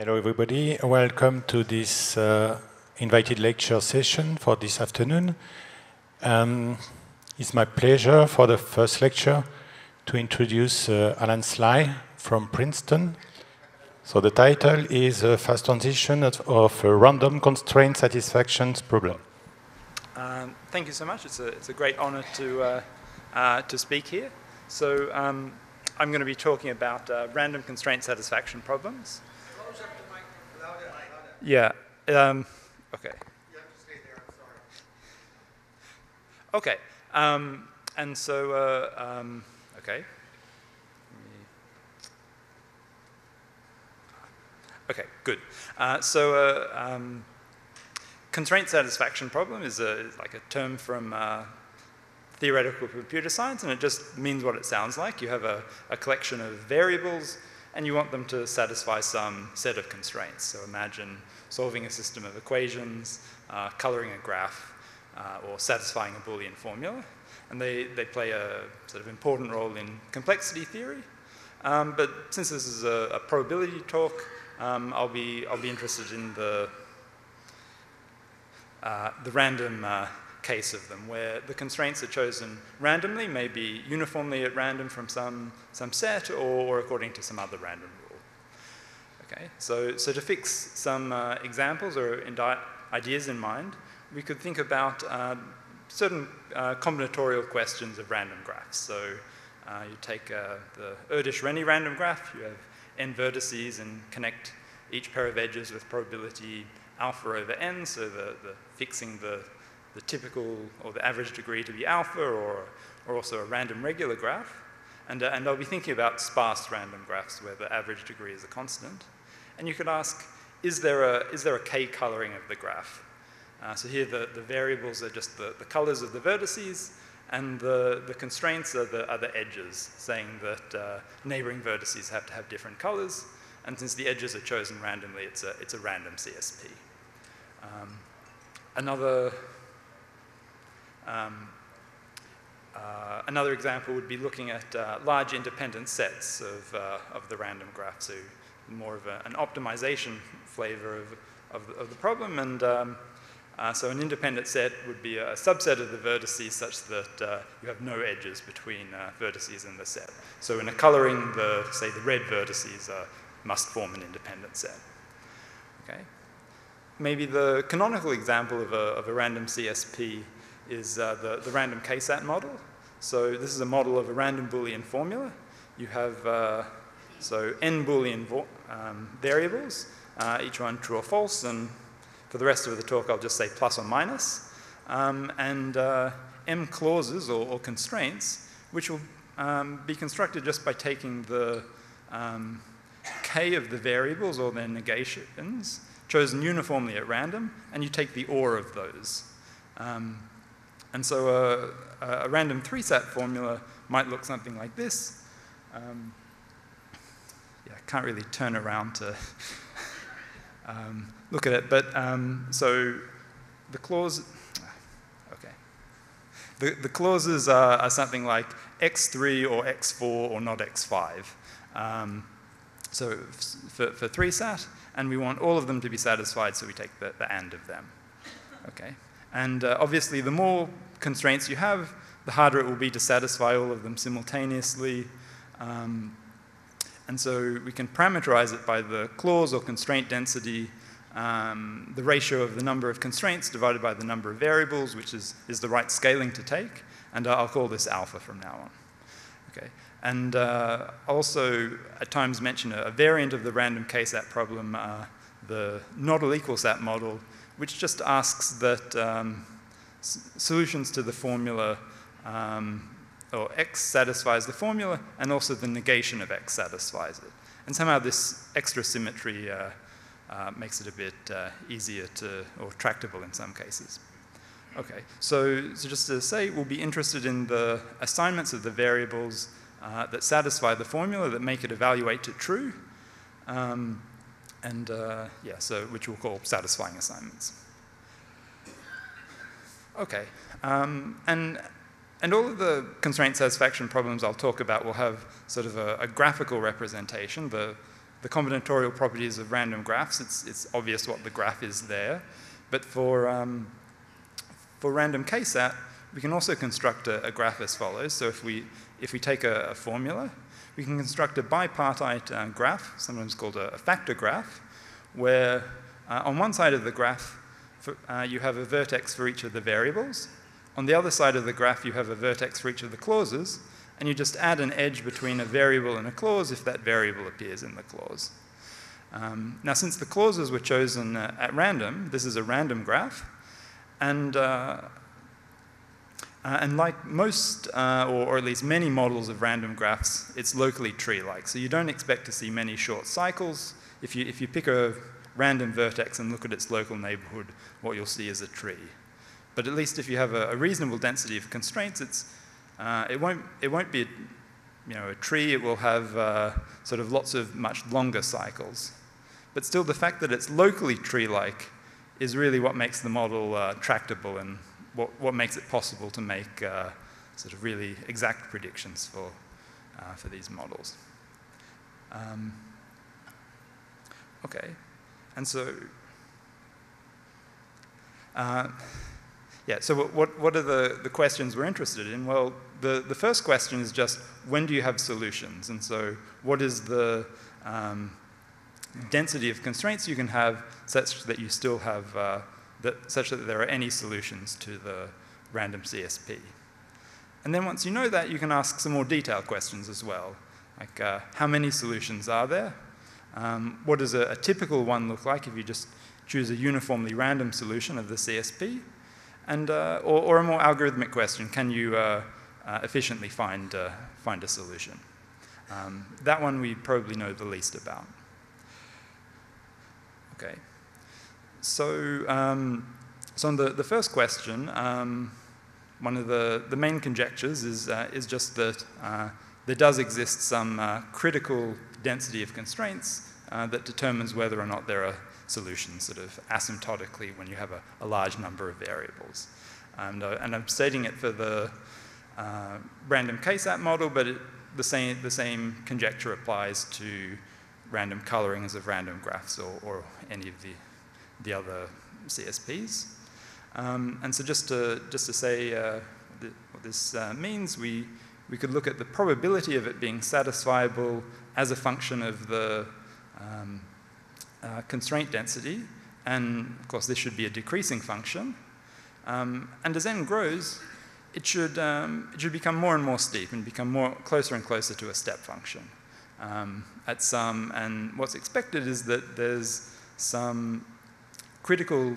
Hello, everybody. Welcome to this uh, invited lecture session for this afternoon. Um, it's my pleasure for the first lecture to introduce uh, Allan Sly from Princeton. So the title is uh, Phase Transition of, of a Random Constraint Satisfaction Problem. Um, thank you so much. It's a, it's a great honor to, uh, uh, to speak here. So um, I'm going to be talking about uh, random constraint satisfaction problems. Yeah. Um, okay. Okay. Um, and so, uh, um, okay. Okay, good. Uh, so, uh, um, constraint satisfaction problem is, a, is like a term from uh, theoretical computer science, and it just means what it sounds like. You have a, a collection of variables, and you want them to satisfy some set of constraints. So imagine solving a system of equations, uh, coloring a graph, uh, or satisfying a Boolean formula. And they, they play a sort of important role in complexity theory. Um, but since this is a, a probability talk, um, I'll, be, I'll be interested in the, uh, the random uh, case of them, where the constraints are chosen randomly, maybe uniformly at random from some, some set or, or according to some other random rule. Okay, so, so to fix some uh, examples or ideas in mind, we could think about uh, certain uh, combinatorial questions of random graphs. So uh, you take uh, the Erdős-Renyi random graph, you have n vertices and connect each pair of edges with probability alpha over n, so the, the fixing the the typical or the average degree to be alpha or, or also a random regular graph. And, uh, and I'll be thinking about sparse random graphs where the average degree is a constant. And you could ask, is there a, is there a k coloring of the graph? Uh, so here the, the variables are just the, the colors of the vertices, and the, the constraints are the, are the edges, saying that uh, neighboring vertices have to have different colors. And since the edges are chosen randomly, it's a, it's a random CSP. Um, another um, uh, another example would be looking at uh, large independent sets of, uh, of the random graph, so more of a, an optimization flavor of, of, the, of the problem. And um, uh, so an independent set would be a subset of the vertices such that uh, you have no edges between vertices in the set. So in a coloring, the, say the red vertices must form an independent set. Okay. Maybe the canonical example of a, of a random CSP is uh, the, the random KSAT model. So this is a model of a random Boolean formula. You have, uh, so n Boolean um, variables, uh, each one true or false, and for the rest of the talk I'll just say plus or minus. Um, and uh, m clauses or, or, constraints, which will um, be constructed just by taking the um, k of the variables or their negations, chosen uniformly at random, and you take the OR of those. Um, and so a, a random three-sat formula might look something like this. Um, yeah, I can't really turn around to um, look at it, but um, so the clause, okay. The, the clauses are, are, something like x3 or x4 or not x5. Um, so for, for three sat, and we want all of them to be satisfied, so we take the, the and of them. Okay. And uh, obviously, the more constraints you have, the harder it will be to satisfy all of them simultaneously. Um, and so we can parameterize it by the clause or constraint density, um, the ratio of the number of constraints divided by the number of variables, which is, is the right scaling to take. And uh, I'll call this alpha from now on. Okay. And uh, also at times mention a, a, variant of the random k-sat problem, uh, the not all equal sat model, which just asks that um, solutions to the formula um, or x satisfies the formula and also the negation of x satisfies it. And somehow this extra symmetry uh, uh, makes it a bit uh, easier to, or tractable in some cases. Okay, so, so just to say, we'll be interested in the assignments of the variables uh, that satisfy the formula that make it evaluate to true. Um, and uh, yeah, so which we'll call satisfying assignments. Okay, um, and and all of the constraint satisfaction problems I'll talk about will have sort of a, a graphical representation. The the combinatorial properties of random graphs, it's, it's obvious what the graph is there. But for, um, for random ksat, we can also construct a, a, graph as follows. So if we, if we take a, a formula, we can construct a bipartite uh, graph, sometimes called a, a factor graph, where uh, on one side of the graph, for, uh, you have a vertex for each of the variables. On the other side of the graph, you have a vertex for each of the clauses, and you just add an edge between a variable and a clause if that variable appears in the clause. Um, now, since the clauses were chosen uh, at random, this is a random graph, and uh, and like most, uh, or, or, at least many models of random graphs, it's locally tree-like. So you don't expect to see many short cycles. If you, if you pick a random vertex and look at its local neighborhood, what you'll see is a tree. But at least if you have a, a reasonable density of constraints, it's, uh, it, won't, it won't be a, you know, a tree. It will have uh, sort of lots of much longer cycles. But still, the fact that it's locally tree-like is really what makes the model uh, tractable and what, what makes it possible to make uh, sort of really exact predictions for, uh, for these models. Um, okay, and so, uh, yeah, so what, what are the, the questions we're interested in? Well, the, the first question is just, when do you have solutions? And so what is the um, density of constraints you can have such that you still have uh, that, such that there are any solutions to the random CSP. And then once you know that, you can ask some more detailed questions as well, like uh, how many solutions are there? Um, what does a, a, typical one look like if you just choose a uniformly random solution of the CSP? And, uh, or, or, a more algorithmic question, can you uh, uh efficiently find, uh, find a solution? Um, that one we probably know the least about. Okay. So, um, so on the, the first question, um, one of the, the main conjectures is, uh, is just that uh, there does exist some uh, critical density of constraints uh, that determines whether or not there are solutions sort of asymptotically when you have a, a large number of variables. And, uh, and I'm stating it for the uh, random KSAT model, but it, the, same, the same conjecture applies to random colorings of random graphs or, or any of the the other CSPs. Um, and so just to, just to say uh, what this uh, means, we, we could look at the probability of it being satisfiable as a function of the um, uh, constraint density. And of course, this should be a decreasing function. Um, and as n grows, it should, um, it should become more and more steep and become more closer and closer to a step function. Um, at some, and what's expected is that there's some critical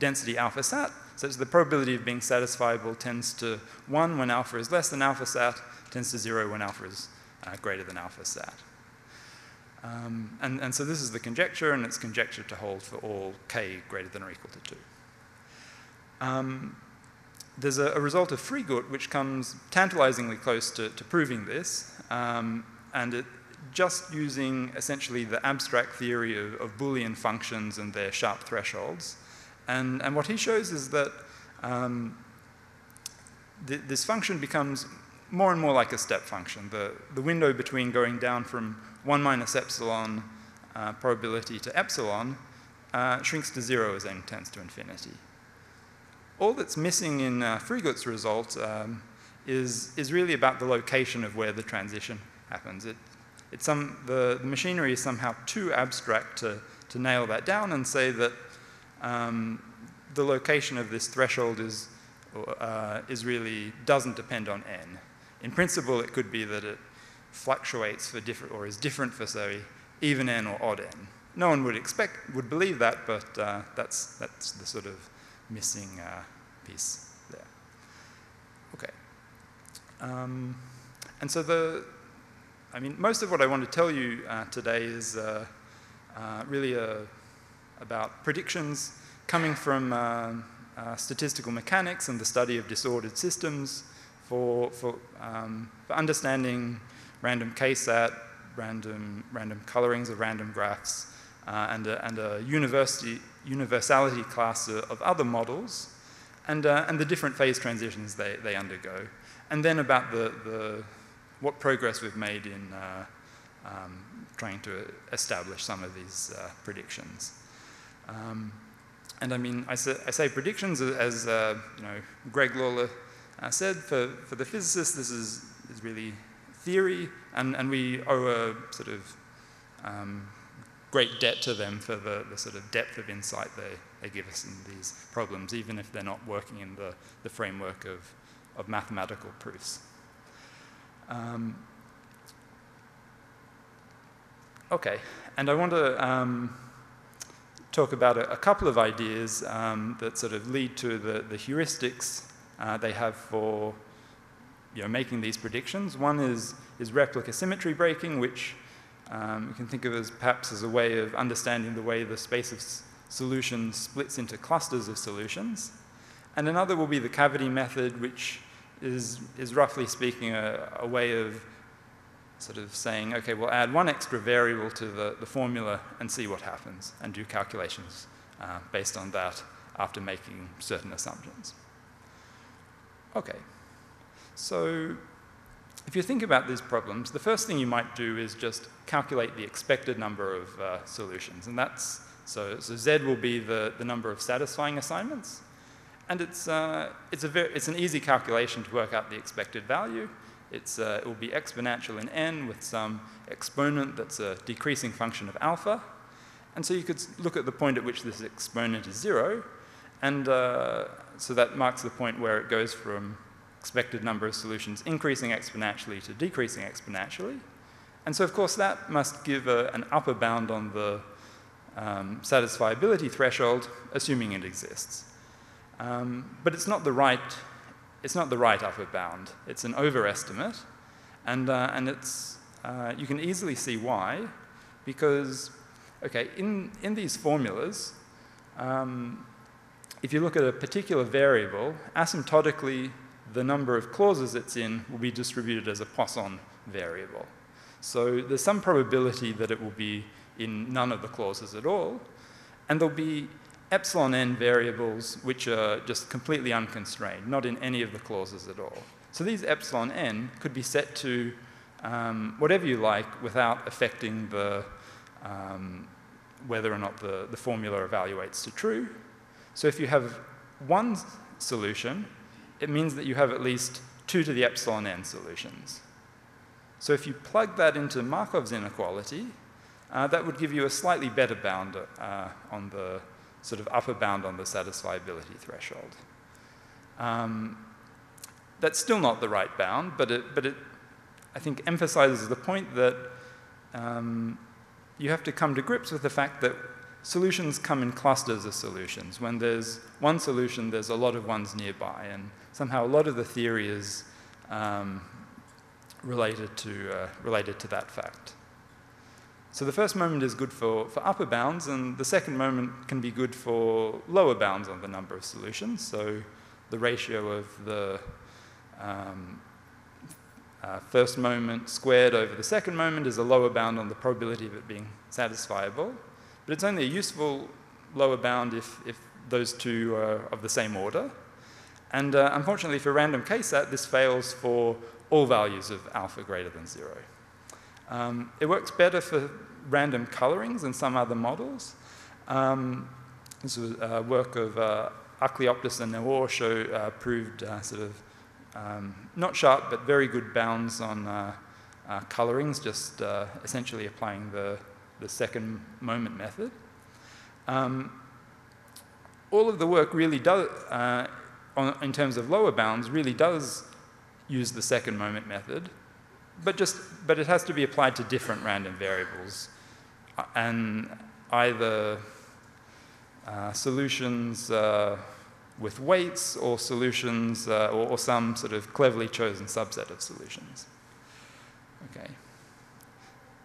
density alpha sat, such that the probability of being satisfiable tends to 1 when alpha is less than alpha sat, tends to 0 when alpha is uh, greater than alpha sat. Um, and, and so this is the conjecture, and it's conjectured to hold for all k greater than or equal to 2. Um, there's a, a, result of Friedgut which comes tantalizingly close to, to proving this, um, and it, just using essentially the abstract theory of, of Boolean functions and their sharp thresholds. And, and what he shows is that um, th this function becomes more and more like a step function. The, the window between going down from 1 minus epsilon uh, probability to epsilon uh, shrinks to zero as n tends to infinity. All that's missing in uh, result um, is, is really about the location of where the transition happens. It, it's some, the, the machinery is somehow too abstract to, to nail that down and say that um, the location of this threshold is, uh, is really doesn't depend on n. In principle, it could be that it fluctuates for different, or is different for, say, even n or odd n. No one would expect, would believe that, but uh, that's, that's the sort of missing uh, piece there. Okay. Um, and so the, I mean, most of what I want to tell you uh, today is uh, uh, really uh, about predictions coming from uh, uh, statistical mechanics and the study of disordered systems for, for, um, for understanding random KSAT, random, random colorings of random graphs, and a, and a university, universality class of other models, and, and the different phase transitions they, they undergo. And then about the, the what progress we've made in uh, um, trying to establish some of these uh, predictions. Um, and I mean, I say, I say predictions as, uh, you know, Greg Lawler uh, said, for, for the physicists, this is, is really theory, and, and we owe a sort of um, great debt to them for the, the sort of depth of insight they, they give us in these problems, even if they're not working in the, the framework of, of mathematical proofs. Um, okay, and I want to um, talk about a, a, couple of ideas um, that sort of lead to the, the heuristics uh, they have for you know, making these predictions. One is, is replica symmetry breaking, which um, you can think of as perhaps as a way of understanding the way the space of solutions splits into clusters of solutions. And another will be the cavity method, which is, is roughly speaking a, a way of sort of saying, okay, we'll add one extra variable to the, the formula and see what happens and do calculations uh, based on that after making certain assumptions. Okay, so if you think about these problems, the first thing you might do is just calculate the expected number of uh, solutions. And that's, so, so Z will be the, the number of satisfying assignments. And it's, uh, it's, a very, it's an easy calculation to work out the expected value. It's, uh, it will be exponential in n with some exponent that's a decreasing function of alpha. And so you could look at the point at which this exponent is zero. And uh, so that marks the point where it goes from expected number of solutions increasing exponentially to decreasing exponentially. And so, of course, that must give a, an upper bound on the um, satisfiability threshold, assuming it exists. Um, but it's not the right, it's not the right upper bound. It's an overestimate, and uh, and it's uh, you can easily see why, because okay, in in these formulas, um, if you look at a particular variable, asymptotically the number of clauses it's in will be distributed as a Poisson variable. So there's some probability that it will be in none of the clauses at all, and there'll be epsilon n variables which are just completely unconstrained, not in any of the clauses at all. So these epsilon n could be set to um, whatever you like without affecting the, um, whether or not the, the formula evaluates to true. So if you have one solution it means that you have at least 2 to the epsilon n solutions. So if you plug that into Markov's inequality, uh, that would give you a slightly better bound uh, on the sort of upper bound on the satisfiability threshold. Um, that's still not the right bound, but it, but it I think, emphasizes the point that um, you have to come to grips with the fact that solutions come in clusters of solutions. When there's one solution, there's a lot of ones nearby. And somehow a lot of the theory is um, related, to, uh, related to that fact. So the first moment is good for, for upper bounds, and the second moment can be good for lower bounds on the number of solutions. So the ratio of the um, uh, first moment squared over the second moment is a lower bound on the probability of it being satisfiable. But it's only a useful lower bound if, if those two are of the same order. And uh, unfortunately for random ksat, this fails for all values of alpha greater than zero. Um, it works better for random colorings than some other models. Um, this was uh, work of uh, and Naor show uh, proved uh, sort of um, not sharp but very good bounds on uh, uh, colorings, just essentially applying the, the second moment method. Um, all of the work really does, on, in terms of lower bounds, really does use the second moment method, but, just, but it has to be applied to different random variables. Uh, and either uh, solutions uh, with weights or solutions uh, or, or, some sort of cleverly chosen subset of solutions. Okay.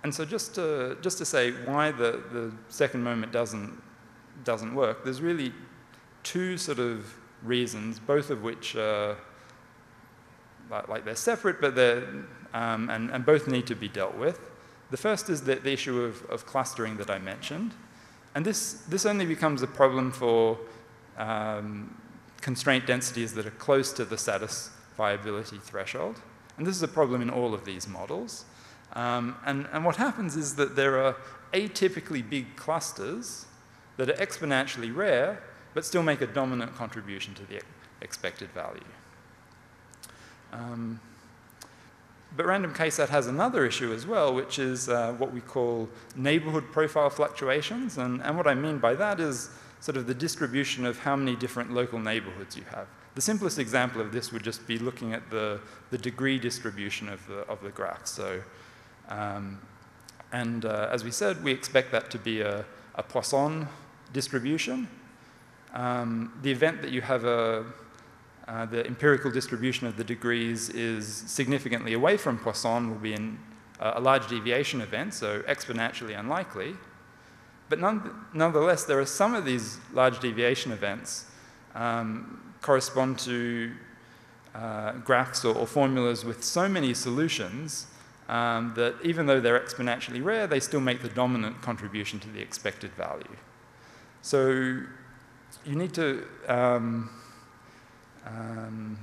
And so just to, just to say why the, the second moment doesn't, doesn't work, there's really two sort of reasons, both of which are like, like they're separate, but they're, um, and, and both need to be dealt with. The first is the, the issue of, of clustering that I mentioned. And this, this only becomes a problem for um, constraint densities that are close to the satisfiability threshold. And this is a problem in all of these models. Um, and, and what happens is that there are atypically big clusters that are exponentially rare, but still make a dominant contribution to the expected value. Um, but random KSAT has another issue as well, which is uh, what we call neighborhood profile fluctuations. And, and what I mean by that is sort of the distribution of how many different local neighborhoods you have. The simplest example of this would just be looking at the, the degree distribution of the, of the graph. So, um, and uh, as we said, we expect that to be a, a Poisson distribution. Um, the event that you have a, uh, the empirical distribution of the degrees is significantly away from Poisson will be in uh, a large deviation event, so exponentially unlikely. But none, nonetheless, there are some of these large deviation events um, correspond to uh, graphs or, or, formulas with so many solutions um, that even though they're exponentially rare, they still make the dominant contribution to the expected value. So you need to, um, um,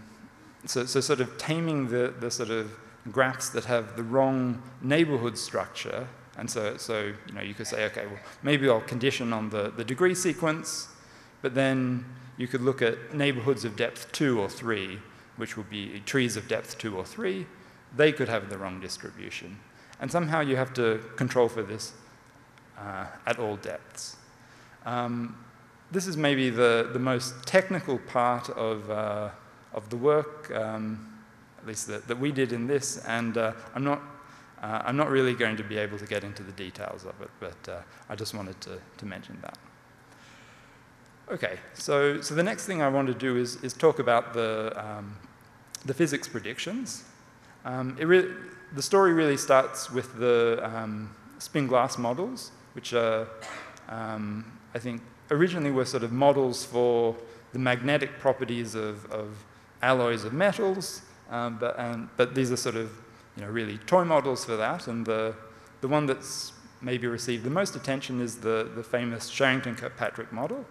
so, so sort of taming the, the sort of graphs that have the wrong neighborhood structure and so, so you know, you could say, okay, well, maybe I'll condition on the, the degree sequence, but then you could look at neighborhoods of depth 2 or 3, which would be trees of depth 2 or 3. They could have the wrong distribution. And somehow you have to control for this uh, at all depths. Um, this is maybe the, the most technical part of, uh, of the work, um, at least that, that we did in this, and uh, I'm not uh, I'm not really going to be able to get into the details of it, but uh, I just wanted to, to mention that. Okay, so, so the next thing I want to do is, is talk about the, um, the physics predictions. Um, the story really starts with the um, spin glass models, which are, um, I think, originally were sort of models for the magnetic properties of, of alloys of metals, um, but, but these are sort of you know, really toy models for that. And the, the one that's maybe received the most attention is the, the famous Sherrington-Kirkpatrick model.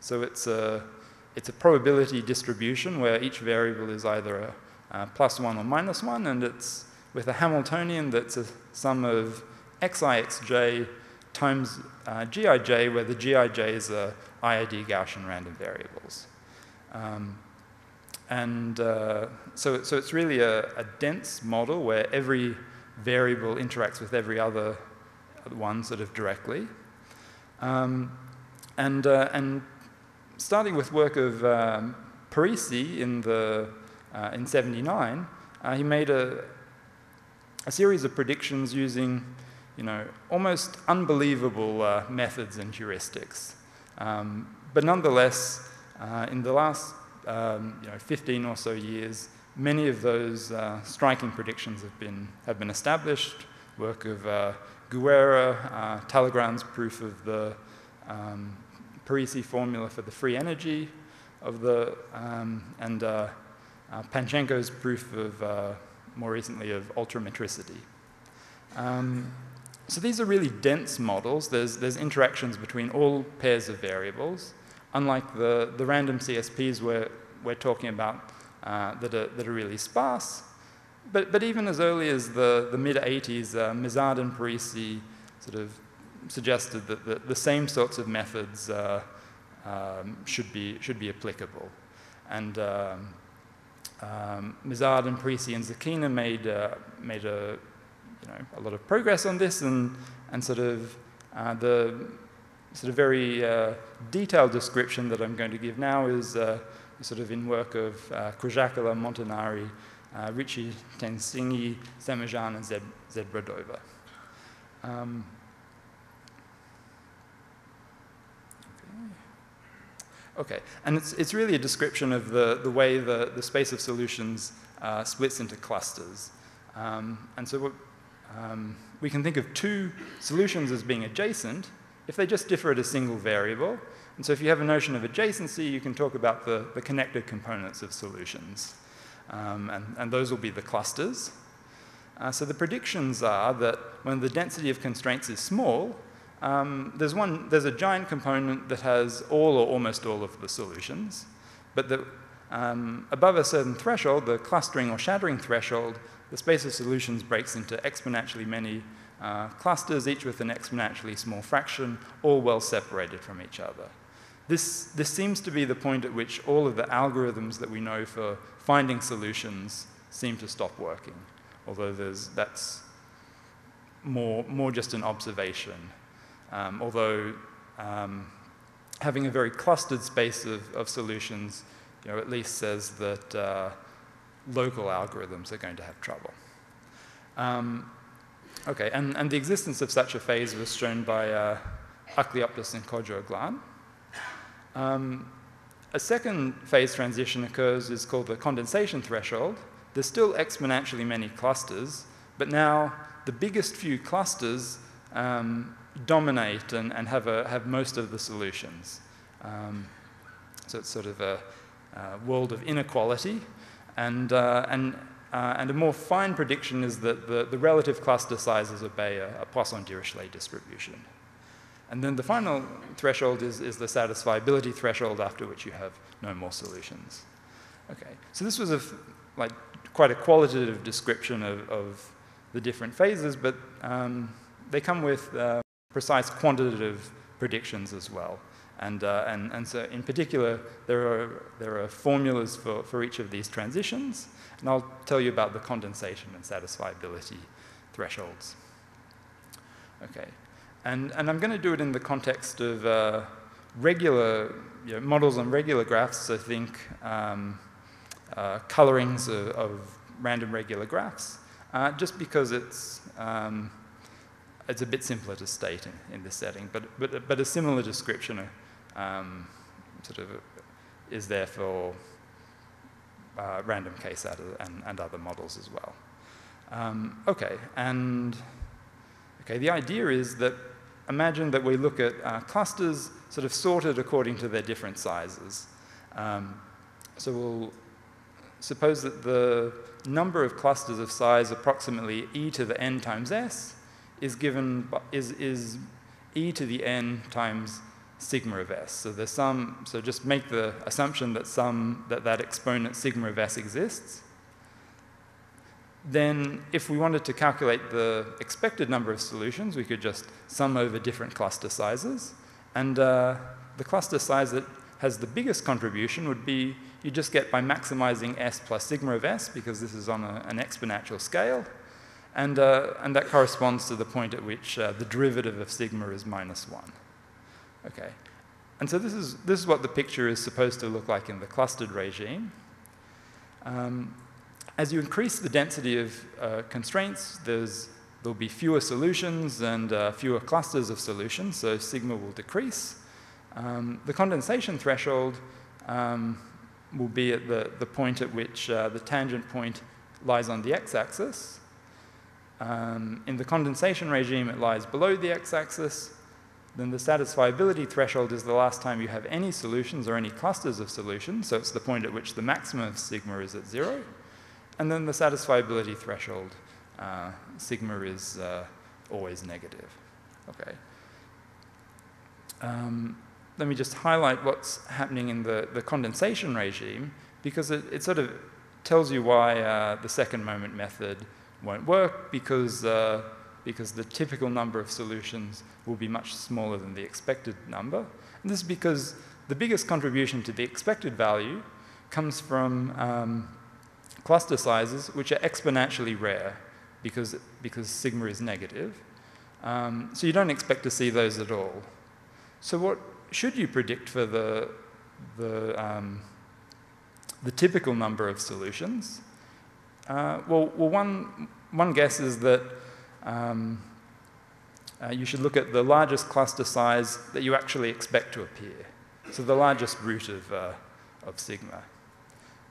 So it's a, it's a probability distribution where each variable is either a, a plus one or minus one, and it's with a Hamiltonian that's a sum of xixj times uh, gij, where the gij's are IID Gaussian random variables. Um, and uh, so, so it's really a, a, dense model where every variable interacts with every other one sort of directly. Um, and, uh, and starting with work of um, Parisi in, the, uh, in 79, uh, he made a, a series of predictions using you know, almost unbelievable uh, methods and heuristics. Um, but nonetheless, uh, in the last um, you know, 15 or so years, many of those uh, striking predictions have been, have been established. Work of uh, Guerra, uh, Talagrand's proof of the um, Parisi formula for the free energy of the, um, and uh, uh, Panchenko's proof of, more recently, of ultrametricity. Um, so these are really dense models. There's, there's interactions between all pairs of variables unlike the, the random CSPs where we're talking about uh, that, are, that are really sparse. But, but even as early as the, the mid-80s, uh, Mezard and Parisi sort of suggested that the, the same sorts of methods uh, um, should, be, should be applicable. And um, um, Mezard and Parisi and Zecchina made, uh, made a, you know, a lot of progress on this and, and sort of uh, the sort of very uh, detailed description that I'm going to give now is uh, sort of in work of uh, Montanari, uh, Ricci, Tersenghi, Semerjian, and Zed, Zdeborová. Um, okay. okay, and it's, it's really a description of the, the way the, the space of solutions uh, splits into clusters. Um, and so what, um, we can think of two solutions as being adjacent, if they just differ at a single variable. And so if you have a notion of adjacency, you can talk about the, the connected components of solutions. Um, and, and, those will be the clusters. Uh, so the predictions are that when the density of constraints is small, um, there's, one, there's a giant component that has all or almost all of the solutions. But the, um, above a certain threshold, the clustering or shattering threshold, the space of solutions breaks into exponentially many uh, clusters, each with an exponentially small fraction, all well separated from each other. This, this seems to be the point at which all of the algorithms that we know for finding solutions seem to stop working, although that's more, more just an observation. Um, although um, having a very clustered space of, of solutions you know, at least says that uh, local algorithms are going to have trouble. Um, okay, and, and the existence of such a phase was shown by uh, Achlioptas and Coja-Oghlan. Um, a second phase transition occurs is called the condensation threshold. There's still exponentially many clusters, but now the biggest few clusters um, dominate and, and have, a, have most of the solutions. Um, so it's sort of a, a world of inequality. And, uh, and, uh, and a more fine prediction is that the, the relative cluster sizes obey a, a Poisson-Dirichlet distribution. And then the final threshold is, is the satisfiability threshold after which you have no more solutions. Okay, so this was a, like quite a qualitative description of, of the different phases, but um, they come with uh, precise quantitative predictions as well. And, uh, and, and so in particular, there are, there are formulas for, for each of these transitions, and I'll tell you about the condensation and satisfiability thresholds. Okay, and, and I'm going to do it in the context of uh, regular you know, models on regular graphs, so think um, uh, colorings of, of, random regular graphs, uh, just because it's, um, it's a bit simpler to state in, in this setting, but, but, but a similar description um, sort of is there for uh, random k-sat and, and, other models as well. Um, okay, and okay, the idea is that imagine that we look at uh, clusters sort of sorted according to their different sizes. Um, so we'll suppose that the number of clusters of size approximately e to the n times s is given is, is e to the n times sigma of s. So there's some, so just make the assumption that some, that that exponent sigma of s exists. Then if we wanted to calculate the expected number of solutions, we could just sum over different cluster sizes. And uh, the cluster size that has the biggest contribution would be you just get by maximizing s plus sigma of s, because this is on a, an exponential scale. And, uh, and that corresponds to the point at which uh, the derivative of sigma is minus 1. Okay. And so this is, this is what the picture is supposed to look like in the clustered regime. Um, as you increase the density of uh, constraints, there's, there'll be fewer solutions and uh, fewer clusters of solutions, so sigma will decrease. Um, the condensation threshold um, will be at the, the point at which uh, the tangent point lies on the x-axis. Um, in the condensation regime, it lies below the x-axis, then the satisfiability threshold is the last time you have any solutions or any clusters of solutions, so it's the point at which the maximum of sigma is at zero. And then the satisfiability threshold, uh, sigma is uh, always negative. Okay. Um, let me just highlight what's happening in the, the condensation regime, because it, it sort of tells you why uh, the second moment method won't work, because uh, because the typical number of solutions will be much smaller than the expected number. And this is because the biggest contribution to the expected value comes from um, cluster sizes which are exponentially rare because, because sigma is negative. Um, so you don't expect to see those at all. So what should you predict for the, the, um, the typical number of solutions? Uh, well, well one, one guess is that um, uh, you should look at the largest cluster size that you actually expect to appear. So the largest root of, uh, of sigma.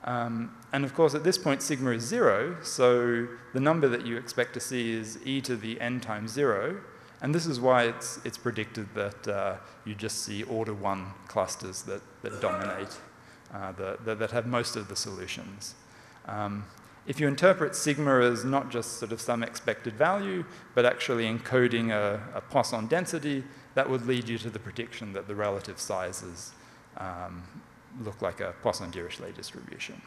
Um, and of course, at this point, sigma is zero, so the number that you expect to see is e to the n times zero. And this is why it's, it's predicted that uh, you just see order one clusters that, that dominate, uh, the, the, that have most of the solutions. Um, if you interpret sigma as not just sort of some expected value, but actually encoding a, a Poisson density, that would lead you to the prediction that the relative sizes um, look like a Poisson-Dirichlet distribution.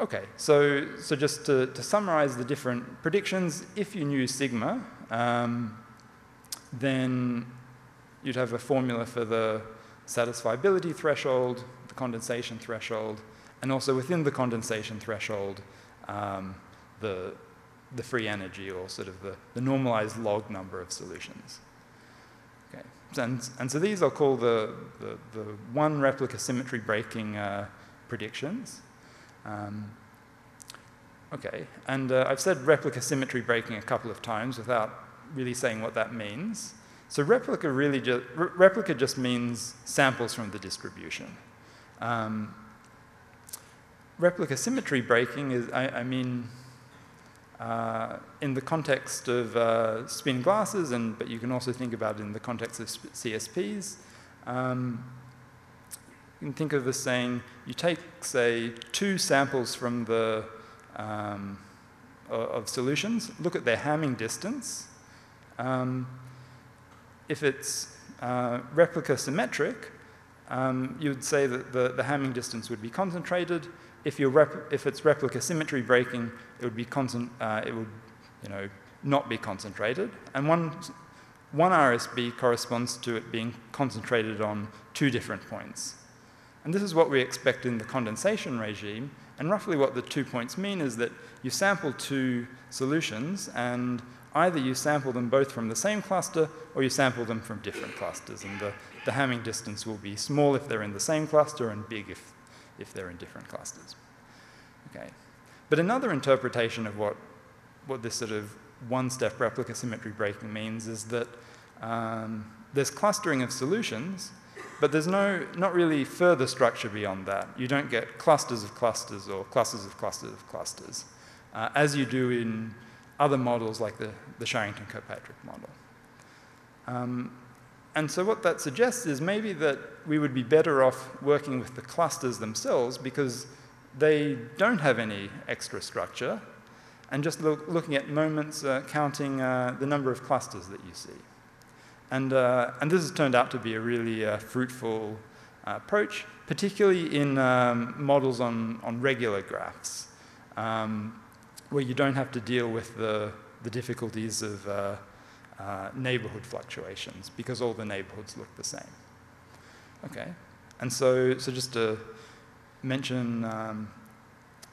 okay, so, so just to, to summarize the different predictions, if you knew sigma, um, then you'd have a formula for the satisfiability threshold, the condensation threshold, and also within the condensation threshold, um, the, the free energy or sort of the, the normalized log number of solutions. Okay. And, and so these I'll call the, the, the one replica symmetry breaking uh, predictions. Um, okay, and uh, I've said replica symmetry breaking a couple of times without really saying what that means. So replica really just, re replica just means samples from the distribution. Um, replica symmetry breaking is, I, I mean, uh, in the context of uh, spin glasses, and, but you can also think about it in the context of CSPs. Um, you can think of this saying, you take, say, two samples from the, um, of solutions, look at their Hamming distance. Um, if it's uh, replica symmetric, um, you would say that the, the Hamming distance would be concentrated. If, if it's replica symmetry breaking, it would be constant, uh, it would, you know, not be concentrated. And one, one RSB corresponds to it being concentrated on two different points. And this is what we expect in the condensation regime. And roughly what the two points mean is that you sample two solutions, and either you sample them both from the same cluster, or you sample them from different clusters. And the, the Hamming distance will be small if they're in the same cluster, and big if, if they're in different clusters. Okay. But another interpretation of what, what this sort of one-step replica symmetry breaking means is that um, there's clustering of solutions, but there's no, not really further structure beyond that. You don't get clusters of clusters or clusters of clusters of clusters, uh, as you do in other models like the, the Sherrington-Kirkpatrick model. Um, and so what that suggests is maybe that we would be better off working with the clusters themselves because they don't have any extra structure, and just look, looking at moments, uh, counting uh, the number of clusters that you see. And, uh, and this has turned out to be a really uh, fruitful uh, approach, particularly in um, models on, on regular graphs, um, where you don't have to deal with the, the difficulties of uh, neighborhood fluctuations, because all the neighborhoods look the same. Okay, and so, so just to mention um,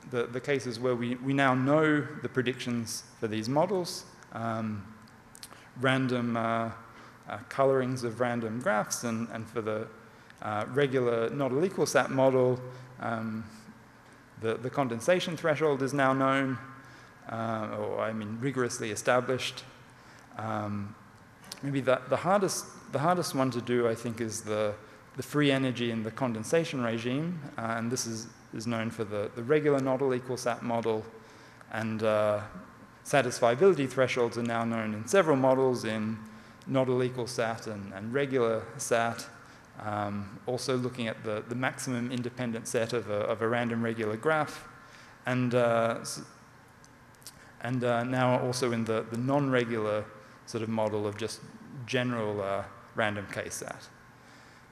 the, the cases where we, we now know the predictions for these models, um, random uh, uh, colorings of random graphs, and, and for the uh, regular not all equal sat model, um, the, the condensation threshold is now known, uh, or I mean rigorously established. Um, maybe the, the, hardest, the hardest one to do, I think, is the, the free energy in the condensation regime, uh, and this is, is known for the, the regular not all equal sat model, and uh, satisfiability thresholds are now known in several models in not all equal sat and, and regular sat. Um, also looking at the, the maximum independent set of a, of a random regular graph. And, uh, and uh, now also in the, the non-regular sort of model of just general uh, random k-sat.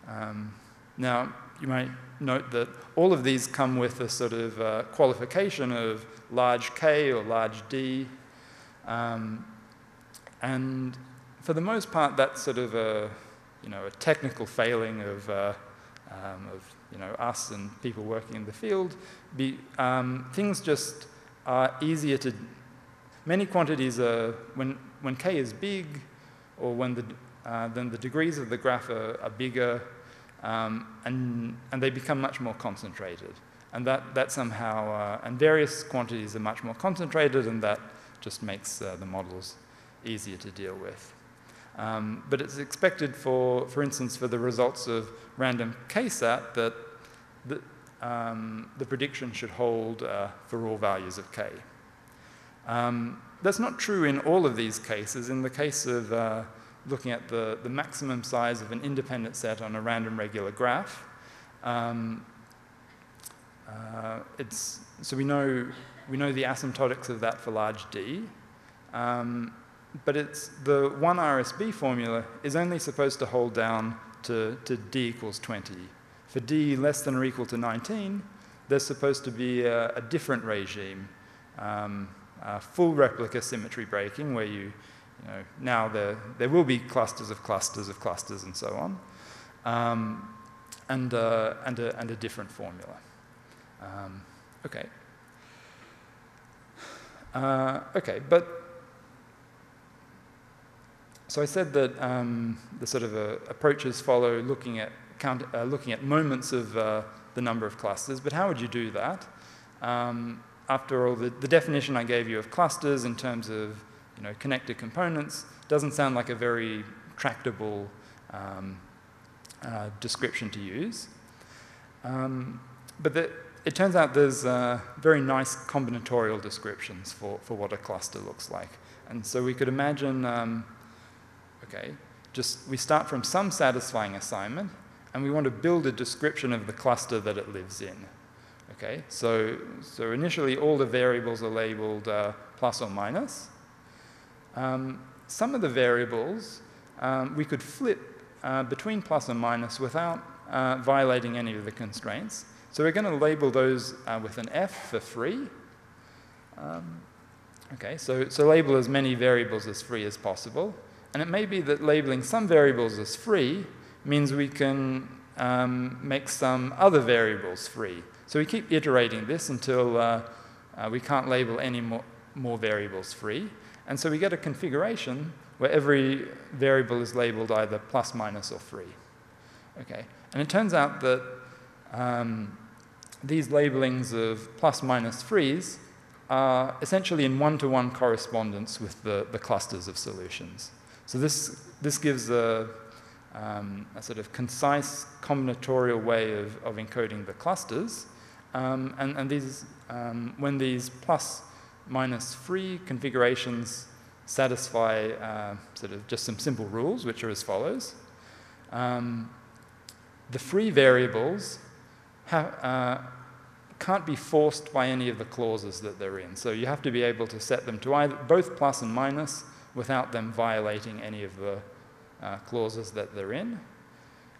Um, now, you might note that all of these come with a sort of uh, qualification of large K or large D. Um, and for the most part, that's sort of a, you know, a technical failing of, uh, um, of you know, us and people working in the field. Be, um, things just are easier to, many quantities are, when, when k is big, or when the, uh, then the degrees of the graph are, are bigger, um, and, and they become much more concentrated. And that, that somehow, uh, and various quantities are much more concentrated, and that just makes uh, the models easier to deal with. Um, but it's expected for, for instance, for the results of random k-sat that the, um, the prediction should hold uh, for all values of k. Um, that's not true in all of these cases. In the case of uh, looking at the, the maximum size of an independent set on a random regular graph, um, uh, it's, so we know, we know the asymptotics of that for large D. Um, but it's the one RSB formula is only supposed to hold down to, to d equals 20. For d less than or equal to 19, there's supposed to be a, a different regime, um, full replica symmetry breaking, where you, you know, now there, there will be clusters of clusters of clusters and so on, um, and, uh, and, a, and a different formula. Um, okay. Uh, okay, but so I said that um, the sort of uh, approaches follow looking at, count, uh, looking at moments of uh, the number of clusters, but how would you do that? Um, after all, the, the, definition I gave you of clusters in terms of you know, connected components doesn't sound like a very tractable um, uh, description to use. Um, but the, it turns out there's uh, very nice combinatorial descriptions for, for what a cluster looks like. And so we could imagine, um, okay, just we start from some satisfying assignment, and we want to build a description of the cluster that it lives in. Okay, so, so initially all the variables are labeled uh, plus or minus. Um, some of the variables um, we could flip uh, between plus and minus without uh, violating any of the constraints. So we're going to label those uh, with an F for free. Um, okay, so, so label as many variables as free as possible. And it may be that labeling some variables as free means we can um, make some other variables free. So we keep iterating this until uh, uh, we can't label any more, more variables free. And so we get a configuration where every variable is labeled either plus, minus, or free. Okay, and it turns out that um, these labelings of plus, minus, frees are essentially in one-to-one -one correspondence with the, the clusters of solutions. So this, this gives a, um, a sort of concise combinatorial way of, of encoding the clusters. Um, and, and these, um, when these plus minus free configurations satisfy uh, sort of just some simple rules, which are as follows. Um, the free variables uh, can't be forced by any of the clauses that they're in. So you have to be able to set them to either both plus and minus without them violating any of the uh, clauses that they're in.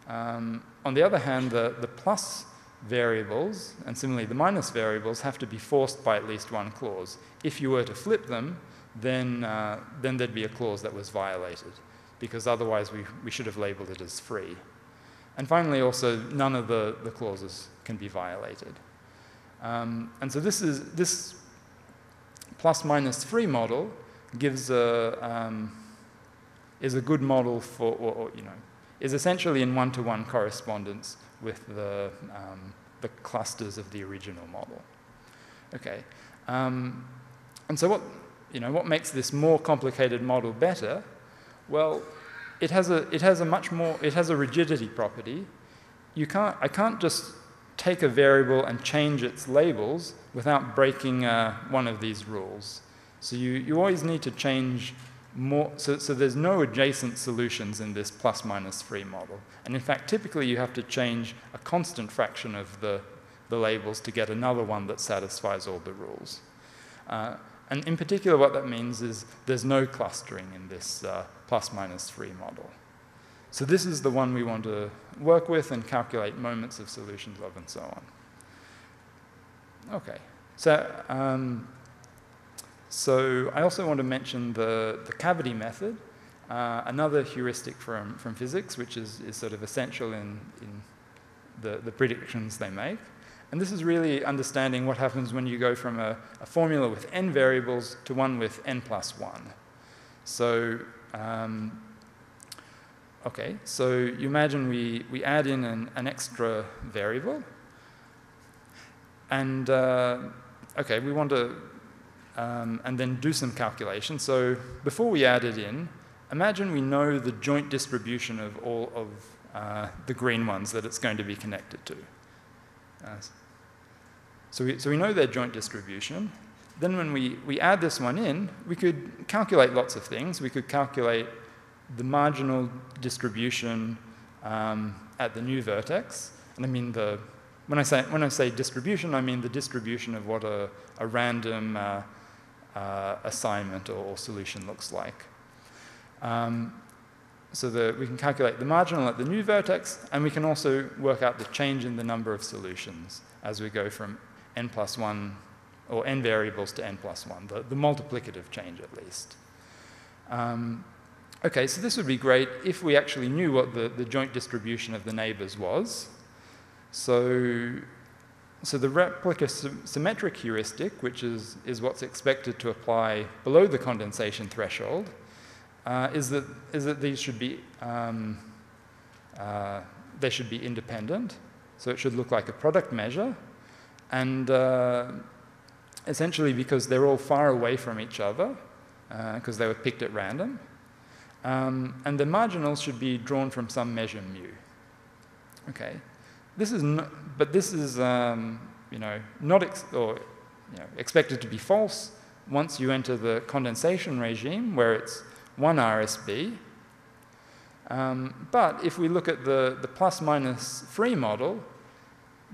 Um, on the other hand, the, the plus variables, and similarly the minus variables, have to be forced by at least one clause. If you were to flip them, then, uh, then there'd be a clause that was violated, because otherwise we, we should have labeled it as free. And finally, also, none of the, the clauses can be violated. Um, and so this is this plus minus free model gives a, um, is a good model for, or, or, you know, is essentially in one-to-one -one correspondence with the, um, the clusters of the original model. Okay, um, and so what, you know, what makes this more complicated model better? Well, it has a, it has a much more, it has a rigidity property. You can't, I can't just take a variable and change its labels without breaking uh, one of these rules. So you, you always need to change more, so, so there's no adjacent solutions in this plus minus free model. And in fact, typically you have to change a constant fraction of the, the labels to get another one that satisfies all the rules. Uh, and in particular, what that means is there's no clustering in this uh, plus minus free model. So this is the one we want to work with and calculate moments of solutions of and so on. Okay, so um, so I also want to mention the, the cavity method, uh, another heuristic from, from physics, which is, is sort of essential in, in the, the predictions they make. And this is really understanding what happens when you go from a, a formula with n variables to one with n plus 1. So, um, okay, so you imagine we, we add in an, an extra variable. And, uh, okay, we want to um, and then do some calculation. So before we add it in, imagine we know the joint distribution of all of uh, the green ones that it's going to be connected to. Uh, so, we, so we know their joint distribution. Then when we, we add this one in, we could calculate lots of things. We could calculate the marginal distribution um, at the new vertex. And I mean the, when I say, when I say distribution, I mean the distribution of what a, a random uh, uh, assignment or, or, solution looks like. Um, so that we can calculate the marginal at the new vertex, and we can also work out the change in the number of solutions as we go from n plus 1 or n variables to n plus 1, the, the multiplicative change at least. Um, okay, so this would be great if we actually knew what the, the joint distribution of the neighbors was. So, so the replica symmetric heuristic, which is, is what's expected to apply below the condensation threshold, uh, is, that, is that these should be, um, uh, they should be independent. So it should look like a product measure. And uh, essentially because they're all far away from each other, because uh, they were picked at random. Um, and the marginals should be drawn from some measure mu. Okay, this is, no, but this is, um, you know, not or you know, expected to be false once you enter the condensation regime where it's 1 RSB. Um, but if we look at the, the plus minus free model,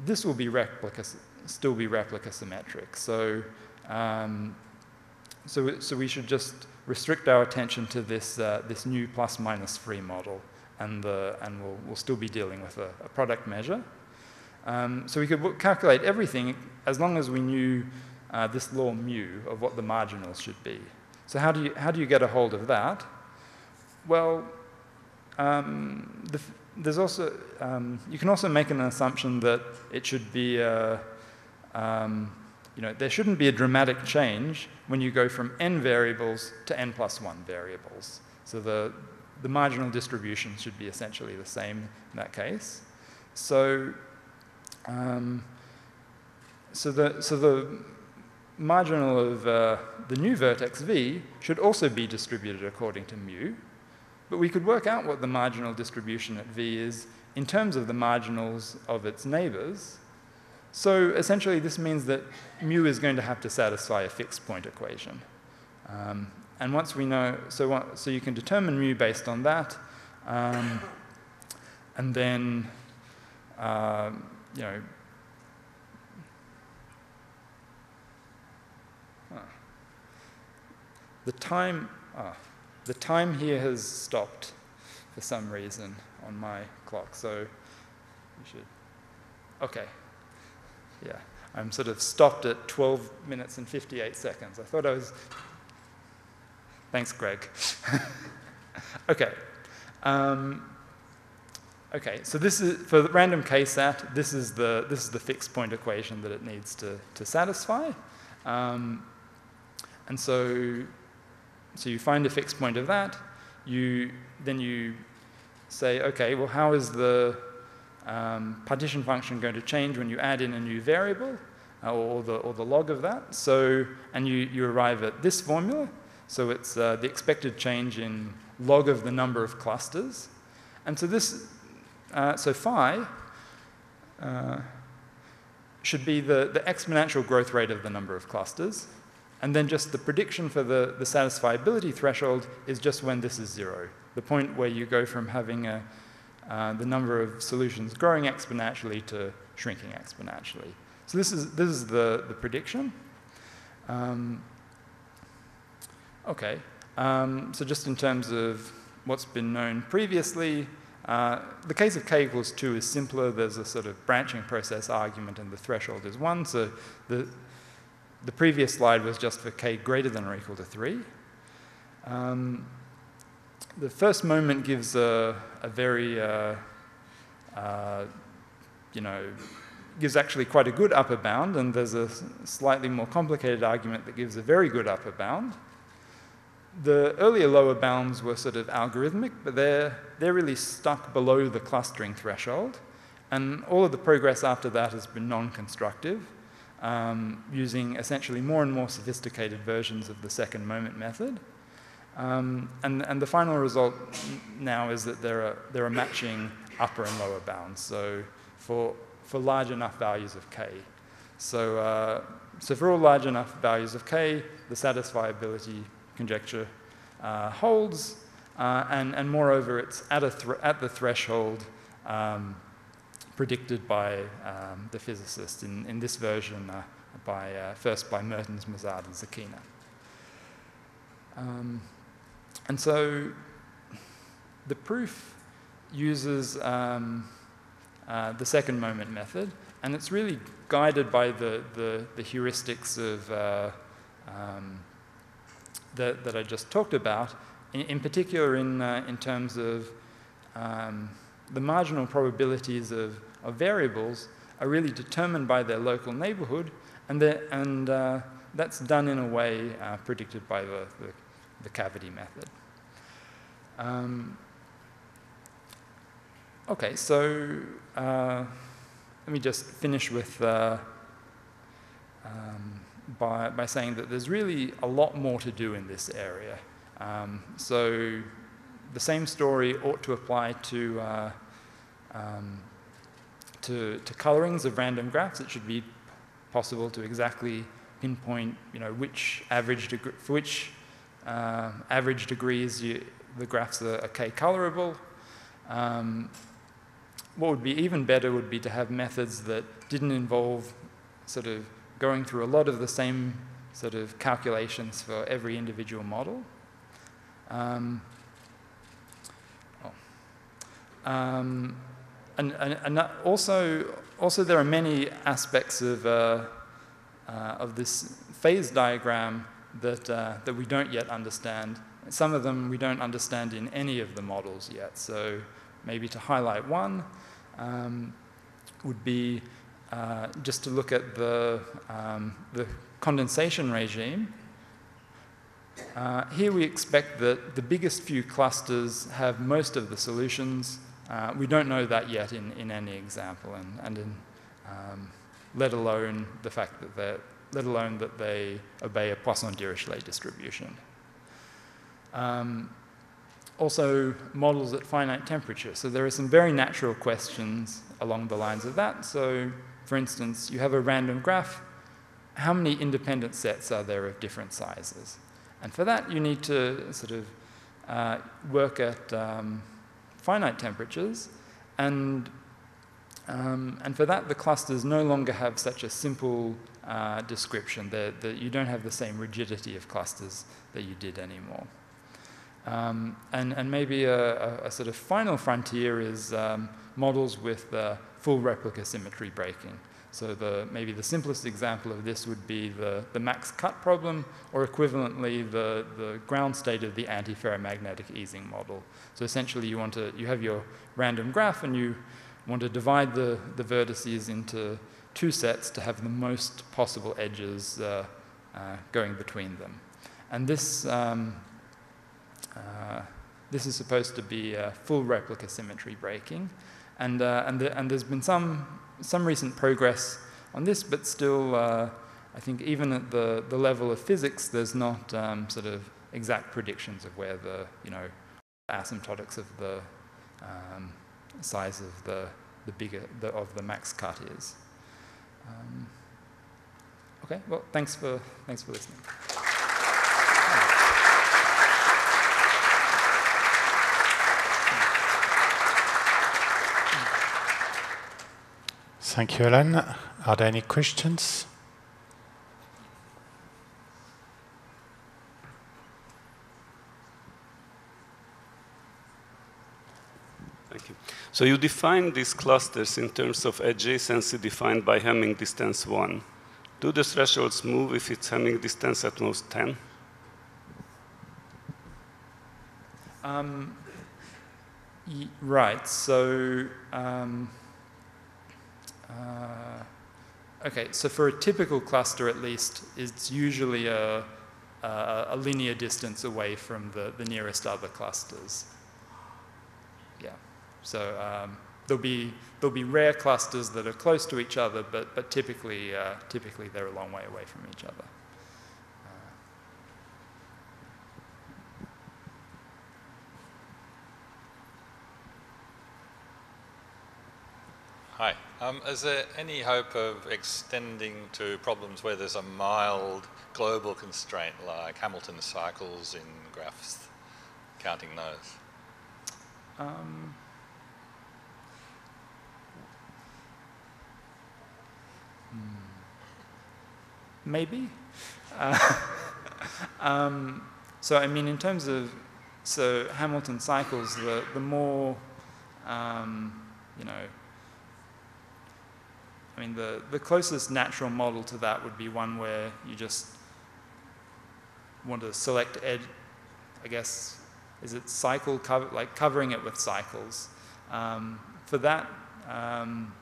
this will be replica, still be replica symmetric. So, um, so, so we should just restrict our attention to this, uh, this new plus minus free model, and, the, and we'll, we'll still be dealing with a, a product measure. Um, so we could calculate everything as long as we knew uh, this law mu of what the marginals should be. So how do you, how do you get a hold of that? Well, um, the, there's also, um, you can also make an assumption that it should be, uh, um, you know, there shouldn't be a dramatic change when you go from n variables to n plus 1 variables. So the, the marginal distribution should be essentially the same in that case. So, um, so, the, so the marginal of uh, the new vertex v should also be distributed according to mu. But we could work out what the marginal distribution at v is in terms of the marginals of its neighbors. So essentially, this means that mu is going to have to satisfy a fixed point equation. Um, and once we know, so, what, so you can determine mu based on that. Um, and then, uh, you know, The time, ah, the time here has stopped for some reason on my clock, so you should, okay. Yeah, I'm sort of stopped at 12 minutes and 58 seconds. I thought I was, thanks Greg. okay. Um, Okay, so this is for the random k-sat. This is the this is the fixed point equation that it needs to to satisfy, um, and so so you find a fixed point of that. You, then you say, okay, well, how is the um, partition function going to change when you add in a new variable uh, or, the, or the log of that? So, and you, you arrive at this formula. So it's uh, the expected change in log of the number of clusters. And so this, uh, so phi uh, should be the, the exponential growth rate of the number of clusters. And then just the prediction for the, the satisfiability threshold is just when this is zero, the point where you go from having a, uh, the number of solutions growing exponentially to shrinking exponentially. So this is, this is the, the prediction. Um, okay, um, so just in terms of what's been known previously, uh, the case of k equals 2 is simpler. There's a sort of branching process argument and the threshold is 1. So the, the previous slide was just for k greater than or equal to 3. Um, the first moment gives a, a very, uh, uh, you know, gives actually quite a good upper bound, and there's a slightly more complicated argument that gives a very good upper bound. The earlier lower bounds were sort of algorithmic, but they're, they're really stuck below the clustering threshold, and all of the progress after that has been non-constructive um, using essentially more and more sophisticated versions of the second moment method. Um, and, and the final result now is that there are, there are matching upper and lower bounds, so for, for large enough values of k. So, uh, so for all large enough values of k, the satisfiability conjecture uh, holds, uh, and, and moreover, it's at, at the threshold um, predicted by um, the physicists in, in this version uh, by, uh, first by Mertens, Mézard, and Zecchina. Um, and so, the proof uses um, uh, the second moment method, and it's really guided by the, the, the heuristics of, uh, um, that, that I just talked about, in, in particular in, uh, in terms of um, the marginal probabilities of, of variables are really determined by their local neighborhood, and, and uh, that's done in a way uh, predicted by the, the, the cavity method. Um, okay, so uh, let me just finish with uh, um, by, by saying that there's really a lot more to do in this area. Um, so the same story ought to apply to, uh, um, to, to colorings of random graphs. It should be possible to exactly pinpoint, you know, which average degree, for which uh, average degrees you, the graphs are, are k-colorable. Um, what would be even better would be to have methods that didn't involve sort of going through a lot of the same sort of calculations for every individual model. Um, oh. um, and, and, and, also, also there are many aspects of, uh, uh, of this phase diagram that, uh, that we don't yet understand. Some of them we don't understand in any of the models yet. So maybe to highlight one um, would be uh, just to look at the, um, the condensation regime. Uh, here we expect that the biggest few clusters have most of the solutions. Uh, we don't know that yet in, in any example, and, and in, um, let alone the fact that they let alone that they obey a Poisson-Dirichlet distribution. Um, also, models at finite temperature. So there are some very natural questions along the lines of that. So, for instance, you have a random graph. How many independent sets are there of different sizes? And for that, you need to sort of uh, work at um, finite temperatures. And, um, and for that, the clusters no longer have such a simple uh, description. That you don't have the same rigidity of clusters that you did anymore. Um, and, and maybe a, a, a, sort of final frontier is um, models with uh, full replica symmetry breaking. So the, maybe the simplest example of this would be the, the max cut problem, or equivalently the, the ground state of the antiferromagnetic Ising model. So essentially you want to, you have your random graph and you want to divide the, the vertices into two sets to have the most possible edges uh, uh, going between them. And this, um, uh, this is supposed to be full replica symmetry breaking. And, uh, and, the, and there's been some, some recent progress on this, but still, uh, I think even at the, the level of physics, there's not um, sort of exact predictions of where the, you know, asymptotics of the um, size of the, the bigger, the, of the max cut is. Um, okay, well, thanks for, thanks for listening. Thank you, Allan. Are there any questions? Thank you. So you define these clusters in terms of adjacency defined by Hamming distance 1. Do the thresholds move if it's Hamming distance at most 10? Um, right. So um, uh, okay, so for a typical cluster at least, it's usually a, a, a linear distance away from the, the nearest other clusters. Yeah, so um, there'll, be, there'll be rare clusters that are close to each other, but, but typically, uh, typically they're a long way away from each other. Um, is there any hope of extending to problems where there's a mild global constraint like Hamilton cycles in graphs, counting those? Um, hmm. maybe. Uh, um, so, I mean, in terms of so Hamilton cycles, the, the more, um, you know, I mean, the, the closest natural model to that would be one where you just want to select edge, I guess, is it cycle, cover, like covering it with cycles. Um, for that, um,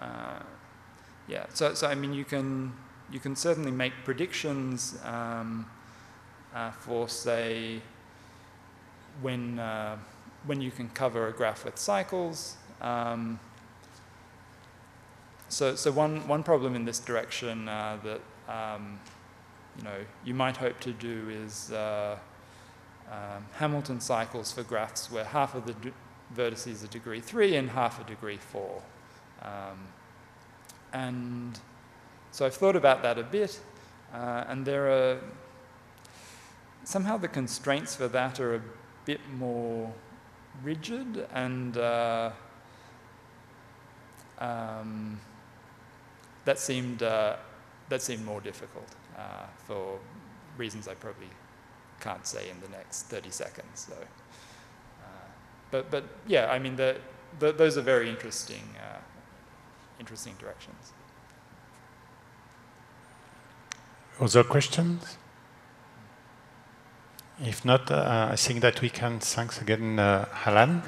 uh, yeah, so, so I mean, you can, you can certainly make predictions um, uh, for, say, when, uh, when you can cover a graph with cycles. Um, so, so one, one problem in this direction uh, that um, you know you might hope to do is uh, um, Hamilton cycles for graphs where half of the vertices are degree three and half are degree four. Um, and so I've thought about that a bit, uh, and there are somehow the constraints for that are a bit more rigid and uh, um, that seemed uh, that seemed more difficult uh, for reasons I probably can't say in the next 30 seconds. So, uh, but but yeah, I mean the, the those are very interesting uh, interesting directions. Other questions? If not, uh, I think that we can thanks again, uh, Allan.